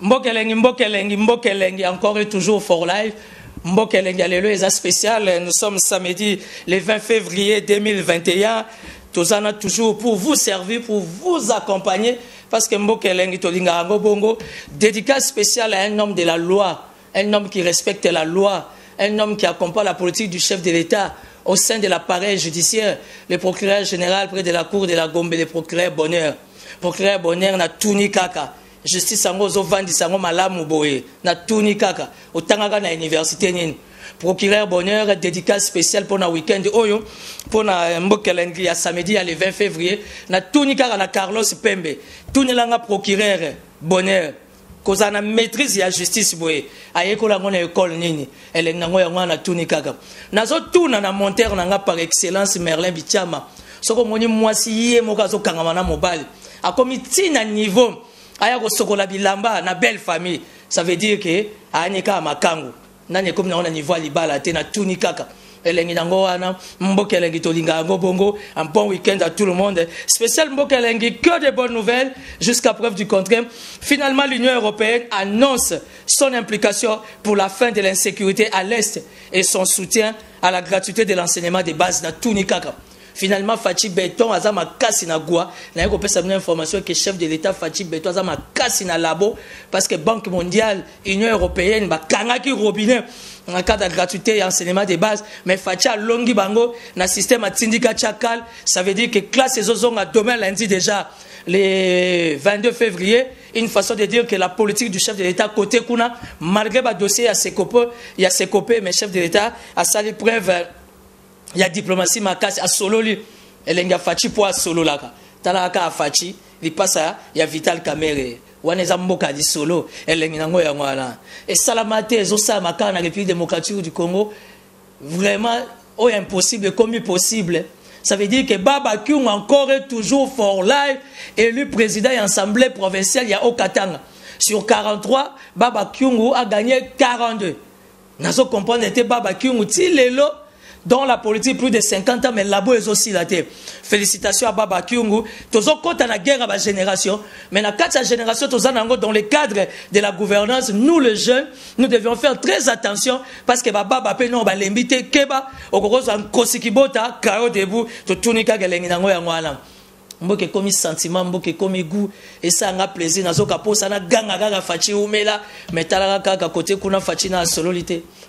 mbokelengi mbokelengi mbokelengi encore et toujours for life. Mbokelengi alelo eza spécial nous sommes samedi le 20 février 2021 tozana toujours pour vous servir pour vous accompagner. Parce que mbokelengi tolingaka yango bongo dédicace spéciale à un homme de la loi. Un homme qui respecte la loi. Un homme qui accompagne la politique du chef de l'État au sein de l'appareil judiciaire, le procureur général près de la cour de la Gombe, le procureur Bonheur. Procureur Bonheur na tuni kaka. Justice yango ozovandisa yango malamu boye. Na tuni kaka. Otangaka na université nini? Procureur bonheur dédicace spécial mpona weekend oyo mpona mbokelengi ya samedi ya le 20 février. Na tuni kaka na carlos pembe. Tunelanga procureur bonheur. Kozala na maîtrise ya justice boye. Ayekola yango na ekole nini? Elengi nango yango wana natuni kaka. Nazotuna na montere na nga par excellence merlin bichama soki omoni mwasi ye moko azokangama na mobali. Akomi ntina niveau aya kosokola bilamba na belle famille. Ça veut dire ke ayani kaka makangu. Nani ekomi nango na niveau ya libala te natuni kaka. Elengi nango wana mboka elengi tolinga yango bongo un bon week-end à tout le monde. Spécial mboka elengi que de bonnes nouvelles jusqu'à preuve du contraire. Finalement l'union européenne annonce son implication pour la fin de l'insécurité à l'est et son soutien à la gratuité de l'enseignement de base na tuni kaka finalement faci beton aza makasi na gwa naye kopesa bino information ke chef de l'état faci beton aza makasi na labo. Parce que banque mondiale union européenne bakangaki robinet na cadre ya gratuité ya enseignement de base mais faci alongi bango na système atindika chakal ça veut dire que classe ezozonga demain lundi déjà le 22 février. Une façon de dire que la politique du chef de l'état côté kuna malgré badossier ya sekope ya sekope mais chef de l'état asali preuve ya diplomatie makasi asololi elenge afaci mpo asololaka tala kaka afaci lipasa ya vital camere wana eza mboka lisolo elengi nango yango wana esalama te ezosalama kaka na république démocratique du congo. Vraiment oyo impossible ekomi possible. Ça veut dire que baba kiungu encore et toujours for life élu président ya assemblée provinciale ya okatanga sur 43 baba kiungu a gagné 42 nazo comprendre te baba kiungu ti lelo dans la politique plus de 50 ans mais labo ezosila te félicitations à baba kiungu tozokɔta na guerre ya bagénération mais na kati ya génération toza na yango dans le cadre de la gouvernance. Nous les jeunes nous devions faire très attention parce que bababa mpe nao balembi te keba. Okokozwa nkosi kibota kao debu totuni kaka elengi nango yango wana mboka ekomi sentiment mboka ekomi goût. Esalanga plaisir nazoka mposa naganga kaka faci umela. Me talaka kaka kote kuna faci na asololi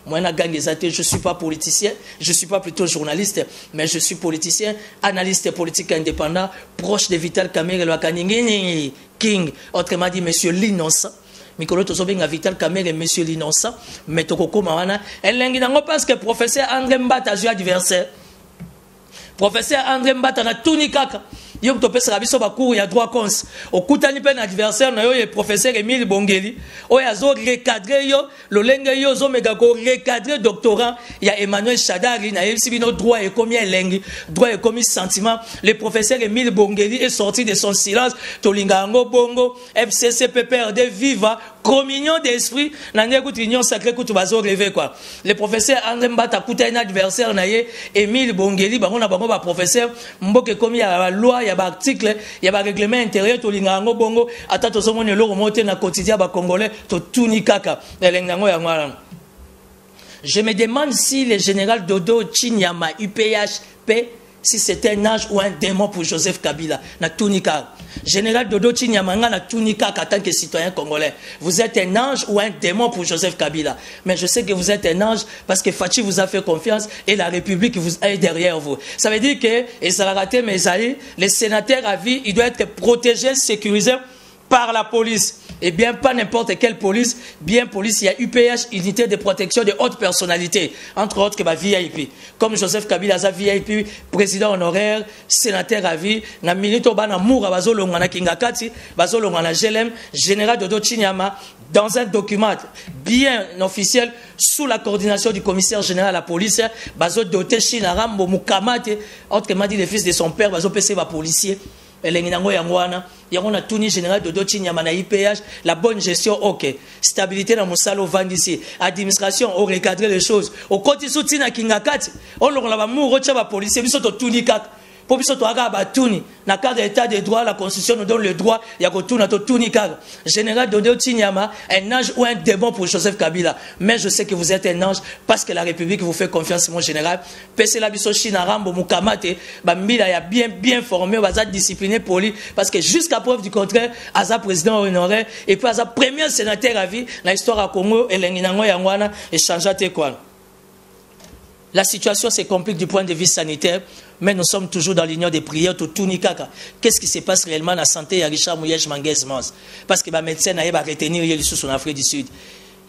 moi je suis pas politicien je suis pas plutôt journaliste mais je suis politicien analyste politique indépendant proche de vital ninginingi king. Autrement dit monsieur l'innocent mikolo tozobenga vital camere monsieur l'innocent me tokokóma wana elengi nango parce que professeur andré mbata azwi adversaire. Professeur andré mbata natuni kaka yo topesaka biso bacour ya droit cons okutani mpe na adversaire na yo ye professeur emile bongeli. Oyo azorecadre yo lolenge yo ozomeka korecadre doctorant ya emmanuel shadari nayebisi bino droit ekomi elengi droit ekomi sentiment. Le professeur emile bongeli est sorti de son silence. Tolinga yango bongo fcc pprd viva communion d'esprit na nde kutu union sacré kutu bazoreve quoi. Le professeur andré mbata akutani na adversaire na ye emile bongeli bango na bango baprofesseur mboka ekomi ya baloi ya baarticle ya barèglement intérieur tolinga yango bongo ata tozomona eloko moko te na quotidien ya bacongolais totuni kaka. Elengi yango yango wana je me demande si le général dodo chinyama uphp si c'était un ange ou un démon pour Joseph Kabila. Na tunika. Général Dodo Chinyamanga na tunika en tant que citoyen congolais. Vous êtes un ange ou un démon pour Joseph Kabila. Mais je sais que vous êtes un ange parce que Fachi vous a fait confiance et la République vous est derrière vous. Ça veut dire que, et ça raté mes amis, les sénateurs à vie, il doit être protégé, sécurisé par la police. Et bien pas n'importe quelle police, bien police, il y a UPH, unité de protection de haute personnalité, entre autres que ma VIP. Comme Joseph Kabila, sa VIP, président honoraire, sénateur à vie, na kingakati, général Dodo Chinyama, dans un document bien officiel, sous la coordination du commissaire général de la police, bazo doté Chinarambo Mukamate, autrement dit le fils de son père, bazo PC ba policier. Elengi nango yango wana yango natuni général dodo chinyama na iph la bonne gestion ok. Stabilité na mosala ovandisi. Administration orecadre les choses. Okoti so ntina kinga kati. Olongola bamour otya bapolisier biso totuni kaka mpo biso toyaka batuni. Na cadre état de droit la constitution nous donne le droit ya kotuna totuni kaka général dondeo tinyama un ange ou un démon pour joseph kabila. Mais je sais que vous êtes un ange parce que la république vous fait confiance mon général. Pesela biso china rambo mukama te bambila ya bien bien formé baza discipliné poli. Parce que jusqu'à preuve du contraire aza président honoraire et puis aza premier sénateur à vie na histoire ya congo elengi nango yango wana echangea te kwana la situation se complique du point de vue sanitaire, mais nous sommes toujours dans l'union des prières. Qu'est-ce qui se passe réellement dans la santé de Richard Mouyej Manguez Parce que les médecins n'avaient pas retenir en Afrique du Sud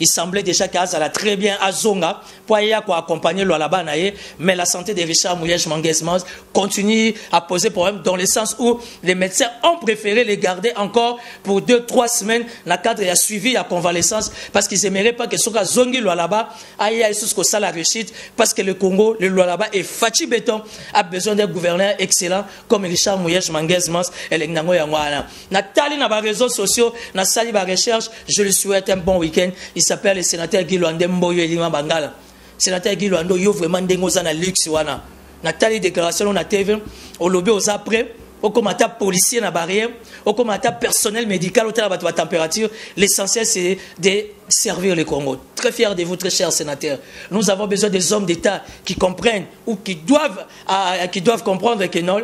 il semblait déjà qu'Azala très bien à Zonga pour accompagner le Alabanaye, mais la santé de Richard Mouyej Manguesmans continue à poser problème dans le sens où les médecins ont préféré les garder encore pour deux, trois semaines. Dans le cadre de la suivi la convalescence parce qu'ils n'aimeraient pas que ce soit Zongi Lualaba aille à ce la réussite parce que le Congo, le Lualaba et Fachi Béton a besoin d'un gouverneur excellent comme Richard Mouyej Manguesmans et les Yangwana. Nathalie na réseaux sociaux, ba recherche, je lui souhaite un bon week-end s'appelle le sénateur Guy Luando Mboyo Elima Bangala. Sénateur Guy Luando, yo vraiment ndengo za na luxe wana. Na tali déclaration na TV, au lobby aux après, au comata policier na barrière, au comata personnel médical au tala la température, l'essentiel c'est de servir le Congo. Très fier de vous, très cher sénateur. Nous avons besoin des hommes d'État qui comprennent ou qui doivent, qui doivent comprendre que non,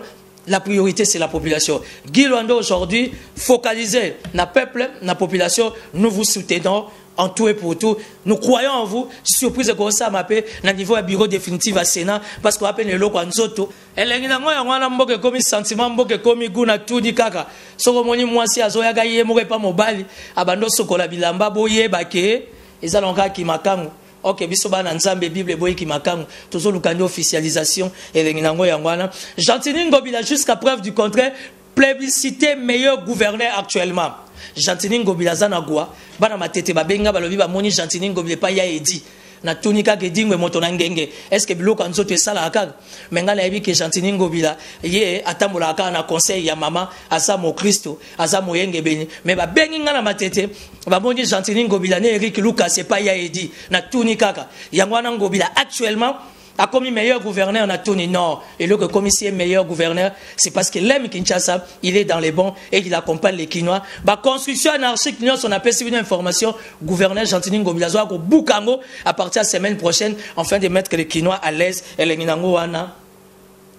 la priorité, c'est la population. Guy aujourd'hui, focalisé na peuple, na population, nous vous soutenons en tout et pour tout. Nous croyons en vous. Surprise que ça m'appelle na niveau du bureau définitif à Sénat parce qu'on appelle le loko nzoto. Elengi na ngoya ngwana mboke komi sentiment mboke komi guna tudi kaka. Soko moni mwasi azoyaga ye moko pa mobali abando sokola bilamba boyeba ke ezalonga ki makangu. ok biso bana nzambe bible eboyiki makangu tozoluka nde officialisation elengi nango yango wana gentini ngobila jusqu'à preuve du contraire plébiscité meilleur gouverneur actuellement. Gentini ngobila aza na gwa bana matete babenga balobi bamoni gentini ngobila epai ya edi. Natuni kaka edingwe moto na ngenge. Estce biloko ya nzoto esalaka? Kaka me ngai nayebi ke gentini ngobila ye atambolaka kaka na conseil ya mama aza mokristo aza moyengebeni me babengi ngai na matete bamoni gentini ngobila ne erik lukas epai ya edi. Natuni kaka. Yango wana ngobila actuellement a commis meilleur gouverneur na Tony Nord. Et le commissaire meilleur gouverneur, c'est parce qu'il aime Kinshasa, il est dans les bons et il accompagne les Kinois. Bah, construction anarchique, nous, on a perçu une information, gouverneur Gentini Ngobilazo, à Bukango, à partir de la semaine prochaine, afin de mettre les Kinois à l'aise, et les Ninango Wana,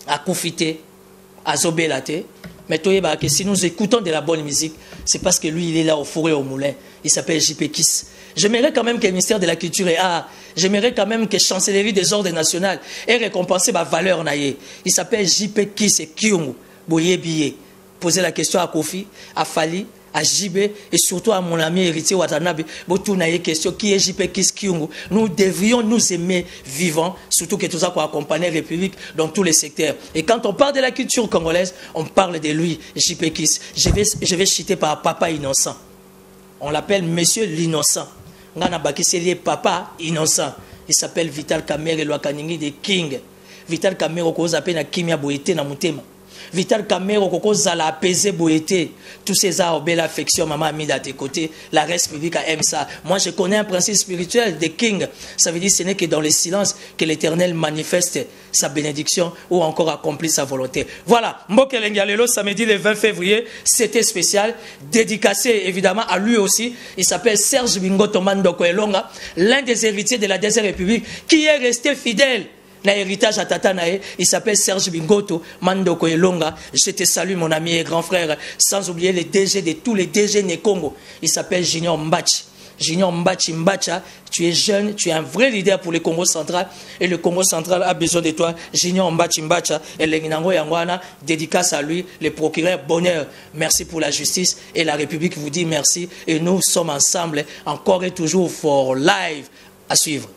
à Koufité, à Zobelate. Mais que si nous écoutons de la bonne musique, c'est parce que lui, il est là au fourré au moulin. Il s'appelle JP Kiss. J'aimerais quand même que le ministère de la Culture et Art, j'aimerais quand même que la Chancellerie des Ordres Nationaux ait récompensé ma valeur. Il s'appelle JP Kiss et Kyungu. Biye. Poser la question à Kofi, à Fali, à JB et surtout à mon ami héritier Watanabe. question qui est JP Kiss Kyungu. Nous devrions nous aimer vivants, surtout que tout ça pour accompagner la République dans tous les secteurs. Et quand on parle de la culture congolaise, on parle de lui, JP Kiss. Je vais, je vais citer par Papa Innocent. On l'appelle Monsieur l'Innocent nga bakiseli papa innocent. Il s'appelle vital kamere lwakaningi de king. Vital kamere okoza mpe na kimia boye te na motema vital kamere okokozala apaisé boye te tous ces arts belle affection maman mis à tes côtés. La reste publique aime ça. Moi je connais un principe spirituel de king ça veut dire ce n'est que dans le silence que l'éternel manifeste sa bénédiction ou encore accomplit sa volonté. Voilà. Mbokelengi Alelo samedi le 20 février c'était spécial. Dédicacé évidemment à lui aussi. Il s'appelle Serge Bingoto Mandoko Elonga l'un des héritiers de la deuxième république qui est resté fidèle à il s'appelle Serge Bingoto Mandoko Elonga je te salue mon ami et grand frère. Sans oublier les DG de tous les DG né Congo. Il s'appelle Junior Mbachi. Junior Mbachi Mbacha, tu es jeune, tu es un vrai leader pour le Congo central. Et le Congo central a besoin de toi. Junior Mbachi Mbacha et Lenginango Yangwana, dédicace à lui, le procureur Bonheur. Merci pour la justice et la République vous dit merci. Et nous sommes ensemble encore et toujours for live. À suivre.